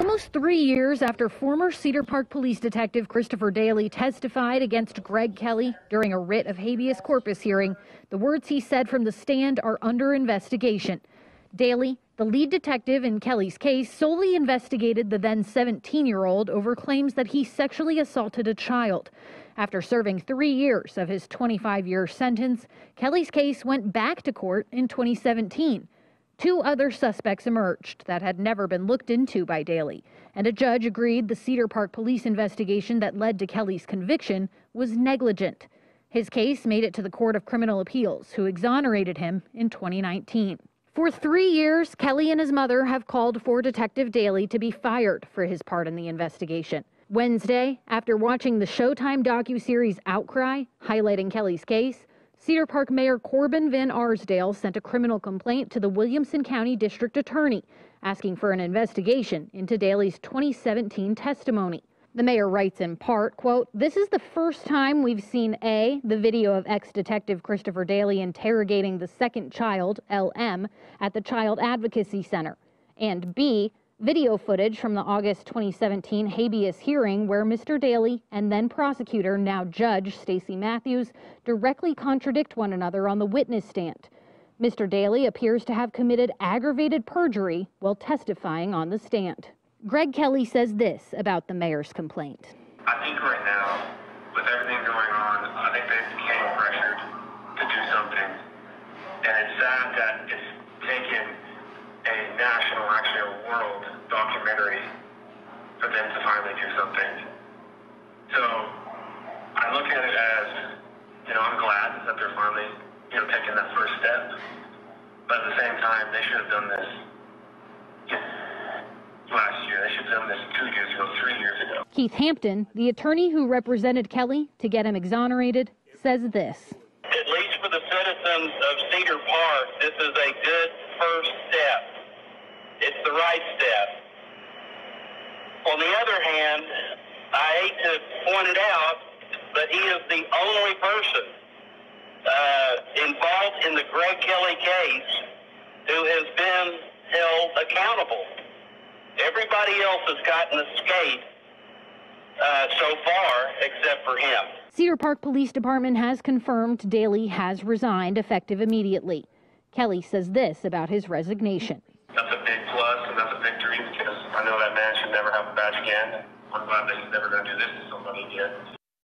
Almost three years after former Cedar Park Police Detective Christopher Dailey testified against Greg Kelley during a writ of habeas corpus hearing, the words he said from the stand are under investigation. Dailey, the lead detective in Kelley's case, solely investigated the then 17 year old over claims that he sexually assaulted a child. After serving three years of his 25 year sentence, Kelley's case went back to court in 2017. Two other suspects emerged that had never been looked into by Dailey, and a judge agreed the Cedar Park police investigation that led to Kelley's conviction was negligent. His case made it to the Court of Criminal Appeals, who exonerated him in 2019. For three years, Kelley and his mother have called for Detective Dailey to be fired for his part in the investigation. Wednesday, after watching the Showtime docuseries Outcry, highlighting Kelley's case, Cedar Park Mayor Corbin Van Arsdale sent a criminal complaint to the Williamson County District Attorney asking for an investigation into Dailey's 2017 testimony. The mayor writes in part, quote, This is the first time we've seen A, the video of ex-detective Christopher Dailey interrogating the second child, LM, at the Child Advocacy Center, and B, video footage from the August 2017 habeas hearing where Mr. Dailey and then prosecutor, now judge Stacey Mathews, directly contradict one another on the witness stand. Mr. Dailey appears to have committed aggravated perjury while testifying on the stand. Greg Kelley says this about the mayor's complaint. I think right now, with everything going on, I think they became pressured to do something. And it's sad that it's taken national, actually a world documentary for them to finally do something. So I look at it as, you know, I'm glad that they're finally, you know, taking that first step. But at the same time, they should have done this last year. They should have done this two years ago, three years ago. Keith Hampton, the attorney who represented Kelley to get him exonerated, says this. At least for the citizens of Cedar Park, this is a good first step. It's the right step. On the other hand, I hate to point it out, but he is the only person uh, involved in the Greg Kelley case who has been held accountable. Everybody else has gotten skate uh, so far except for him. Cedar Park Police Department has confirmed Dailey has resigned effective immediately. Kelley says this about his resignation. I know that man should never have a badge again. I'm glad that he's never going to do this to somebody again.